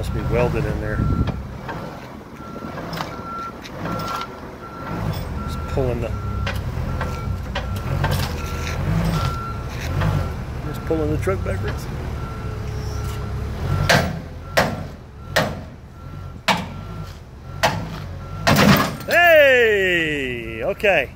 Must be welded in there. Just pulling the just pulling the truck backwards. Hey! Okay.